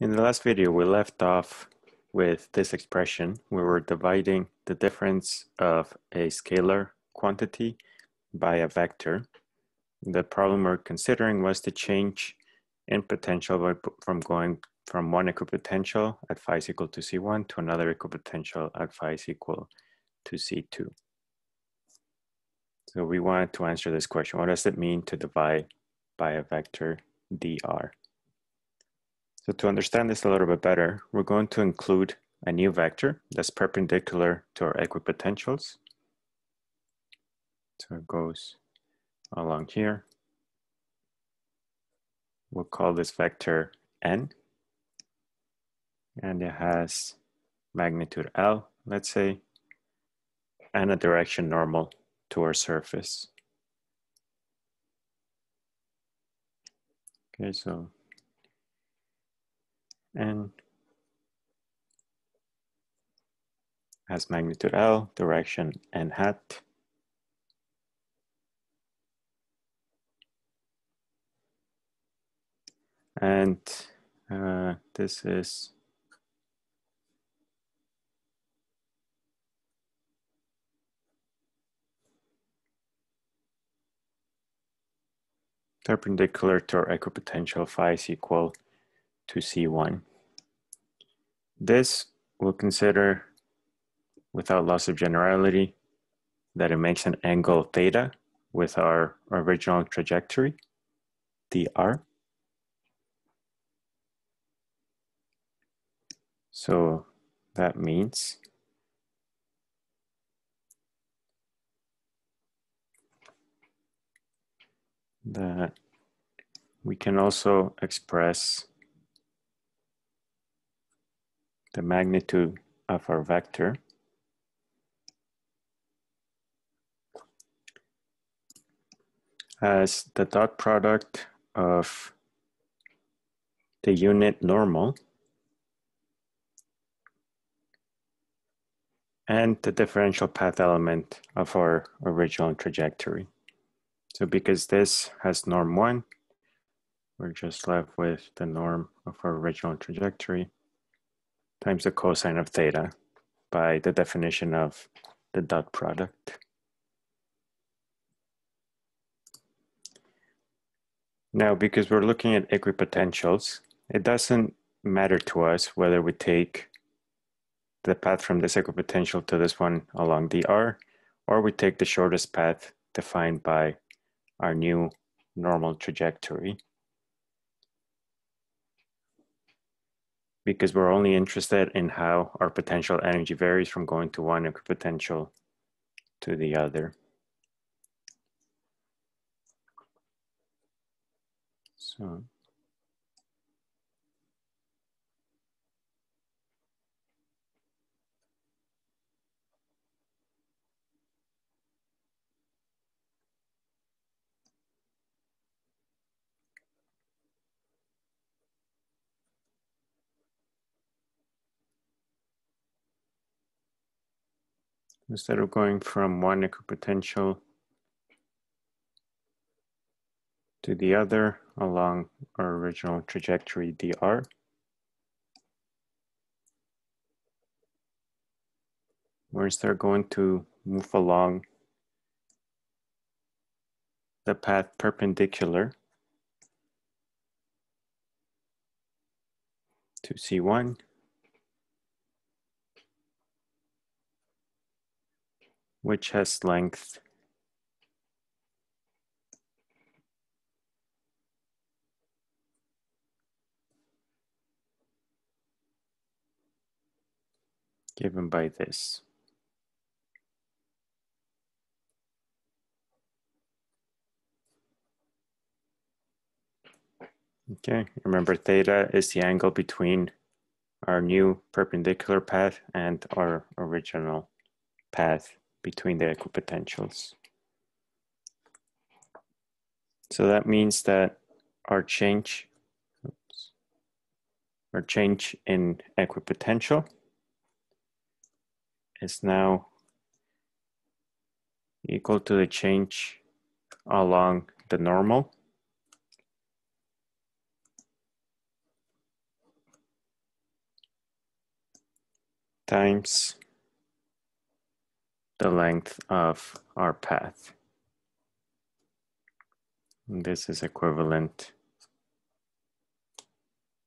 In the last video, we left off with this expression. We were dividing the difference of a scalar quantity by a vector. The problem we're considering was the change in potential from going from one equipotential at phi is equal to C1 to another equipotential at phi is equal to C2. So we wanted to answer this question. What does it mean to divide by a vector dr? So to understand this a little bit better, we're going to include a new vector that's perpendicular to our equipotentials. So it goes along here. We'll call this vector n. And it has magnitude L, let's say, and a direction normal to our surface. Okay, so n has magnitude L, direction n hat. And uh, this is perpendicular to our equipotential phi is equal to C1. This we'll consider without loss of generality that it makes an angle theta with our original trajectory, dr. So that means that we can also express the magnitude of our vector. As the dot product of the unit normal. And the differential path element of our original trajectory. So because this has norm one, we're just left with the norm of our original trajectory times the cosine of theta by the definition of the dot product. Now, because we're looking at equipotentials, it doesn't matter to us whether we take the path from this equipotential to this one along the R, or we take the shortest path defined by our new normal trajectory. Because we're only interested in how our potential energy varies from going to one equipotential to the other. So. Instead of going from one equipotential to the other along our original trajectory dr. We're instead going to move along the path perpendicular to C1 which has length given by this. Okay, remember theta is the angle between our new perpendicular path and our original path between the equipotentials. So that means that our change, oops, our change in equipotential is now equal to the change along the normal times the length of our path. And this is equivalent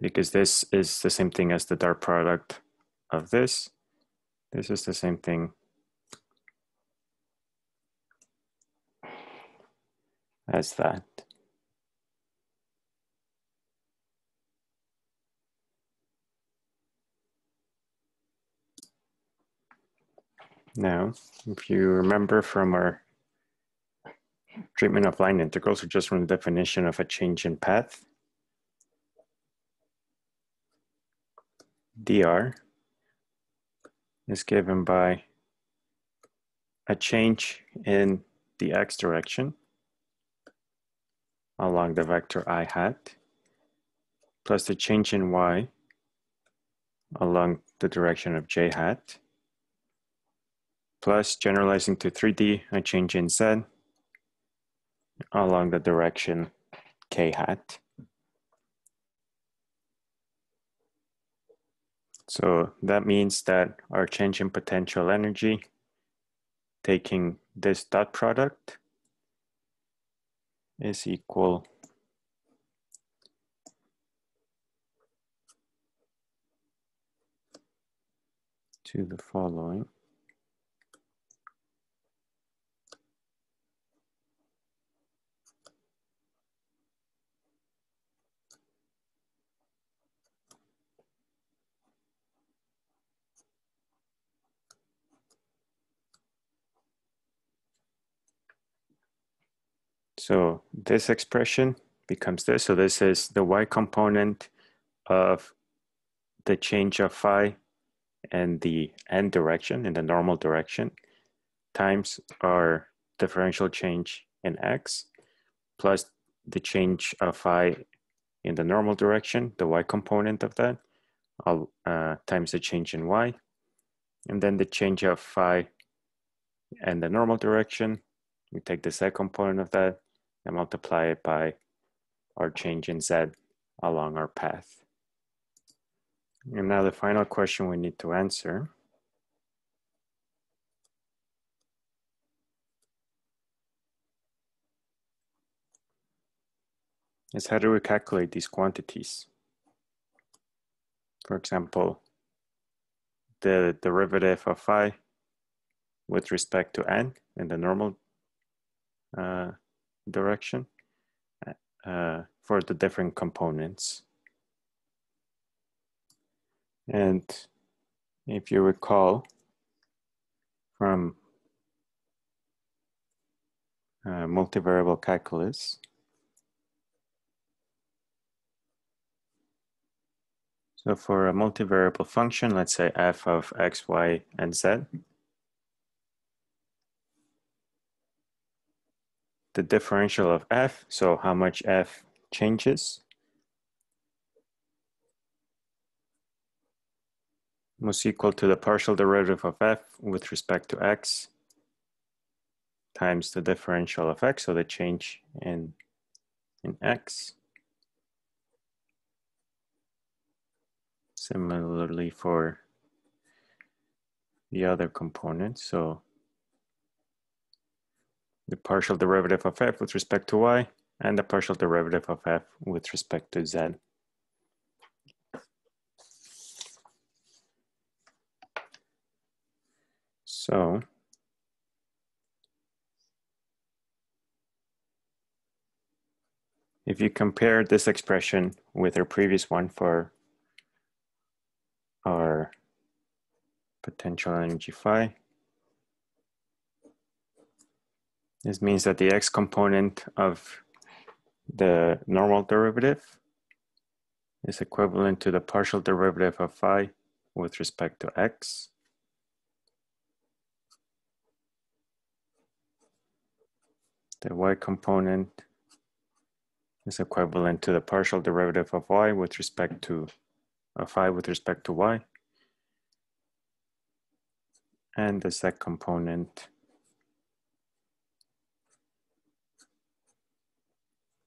because this is the same thing as the dot product of this. This is the same thing as that. Now, if you remember from our treatment of line integrals, or just from the definition of a change in path, dr is given by a change in the x direction along the vector i hat plus the change in y along the direction of j hat plus generalizing to 3D, I change in Z along the direction k hat. So that means that our change in potential energy, taking this dot product, is equal to the following. So this expression becomes this. So this is the y component of the change of phi and the n direction in the normal direction. Times our differential change in x plus the change of phi in the normal direction, the y component of that, uh, times the change in y, and then the change of phi and the normal direction, we take the z component of that, and multiply it by our change in z along our path. And now the final question we need to answer is how do we calculate these quantities? For example, the derivative of phi with respect to n in the normal uh, direction uh, for the different components. And if you recall from uh, multivariable calculus, so for a multivariable function, let's say f of x, y, and z, the differential of f, so how much f changes, must equal to the partial derivative of f with respect to x times the differential of x, so the change in, in x. Similarly for the other components, so the partial derivative of f with respect to y, and the partial derivative of f with respect to z. So, if you compare this expression with our previous one for our potential energy phi, This means that the x component of the normal derivative is equivalent to the partial derivative of phi with respect to x. The y component is equivalent to the partial derivative of y with respect to of phi with respect to y. And the z component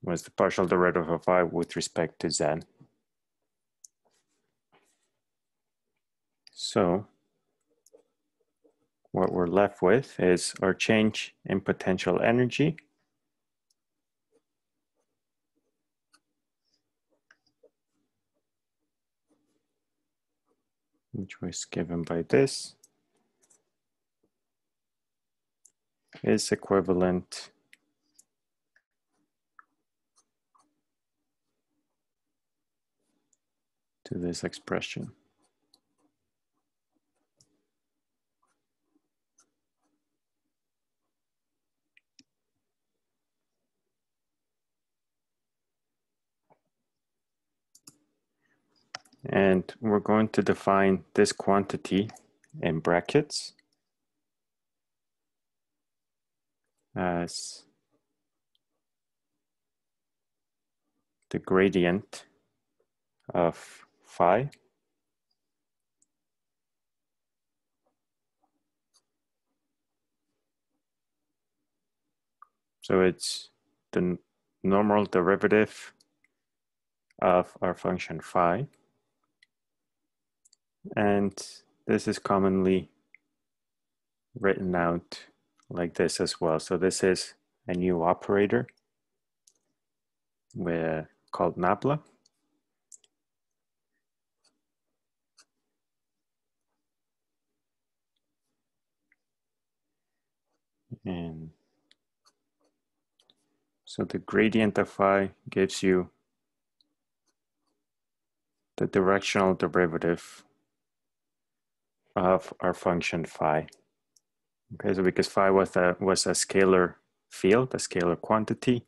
was the partial derivative of phi with respect to z. So what we're left with is our change in potential energy which was given by this, is equivalent to this expression. And we're going to define this quantity in brackets as the gradient of phi So it's the normal derivative of our function phi. And this is commonly written out like this as well. So this is a new operator with, called nabla. And so the gradient of phi gives you the directional derivative of our function phi. Okay, so because phi was a, was a scalar field, a scalar quantity,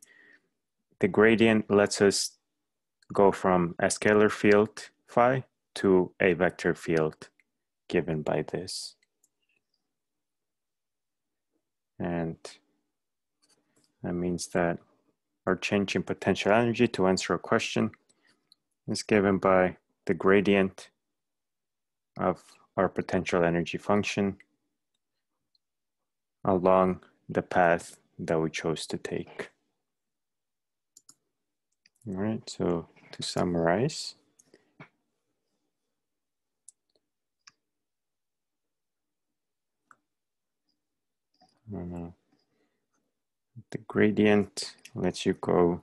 the gradient lets us go from a scalar field phi to a vector field given by this. And that means that our change in potential energy to answer a question is given by the gradient of our potential energy function along the path that we chose to take. All right, so to summarize, Mm-hmm. the gradient lets you go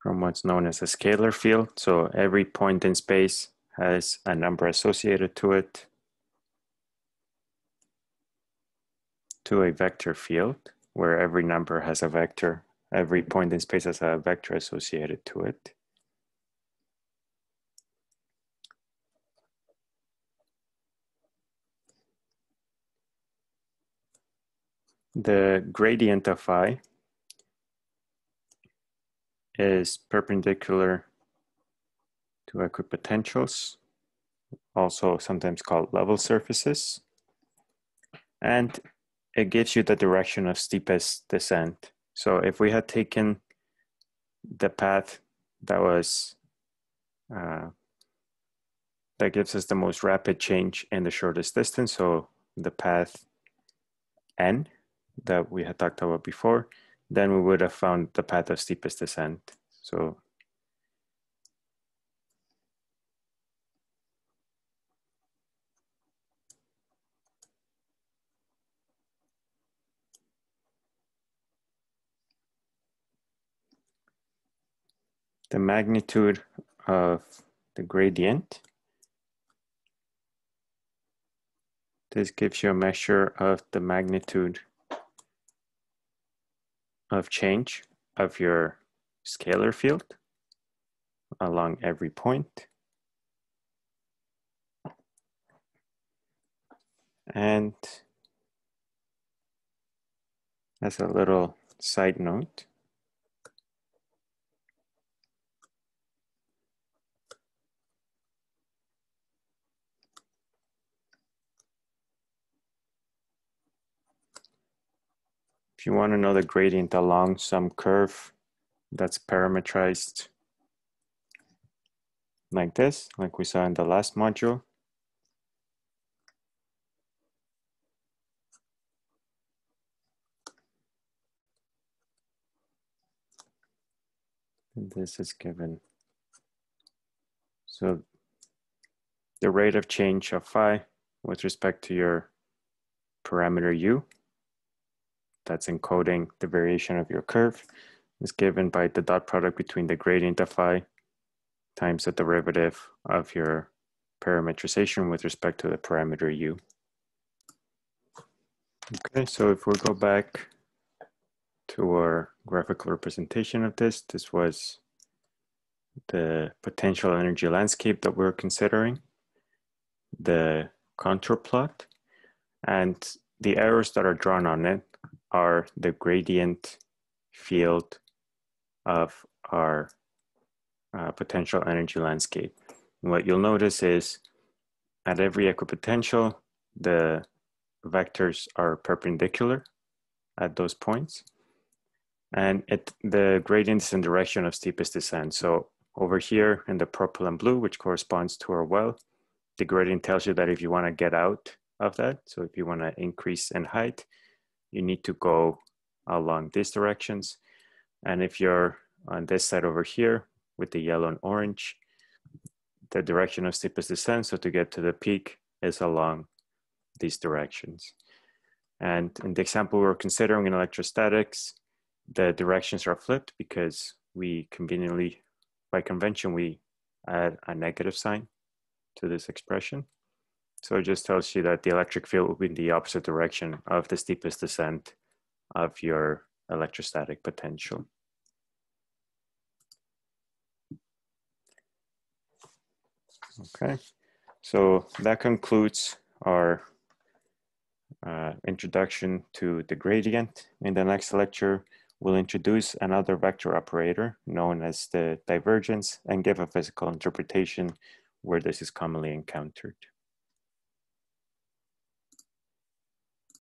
from what's known as a scalar field. So every point in space has a number associated to it to a vector field where every number has a vector, every point in space has a vector associated to it. The gradient of phi is perpendicular to equipotentials, also sometimes called level surfaces. And it gives you the direction of steepest descent. So if we had taken the path that was, uh, that gives us the most rapid change in the shortest distance, so the path n that we had talked about before, then we would have found the path of steepest descent. So the magnitude of the gradient. This gives you a measure of the magnitude of change of your scalar field along every point. And as a little side note, If you want to know the gradient along some curve that's parametrized like this, like we saw in the last module, and this is given. So the rate of change of phi with respect to your parameter u, that's encoding the variation of your curve, is given by the dot product between the gradient of phi times the derivative of your parametrization with respect to the parameter u. Okay, so if we go back to our graphical representation of this, this was the potential energy landscape that we're considering, the contour plot, and the arrows that are drawn on it are the gradient field of our uh, potential energy landscape. And what you'll notice is at every equipotential, the vectors are perpendicular at those points. And it, the gradient is in direction of steepest descent. So over here in the purple and blue, which corresponds to our well, the gradient tells you that if you want to get out of that, so if you want to increase in height, you need to go along these directions. And if you're on this side over here with the yellow and orange, the direction of steepest descent, so to get to the peak is along these directions. And in the example we're considering in electrostatics, the directions are flipped because we conveniently, by convention, we add a negative sign to this expression. So it just tells you that the electric field will be in the opposite direction of the steepest descent of your electrostatic potential. Okay, so that concludes our uh, introduction to the gradient. In the next lecture, we'll introduce another vector operator known as the divergence and give a physical interpretation where this is commonly encountered.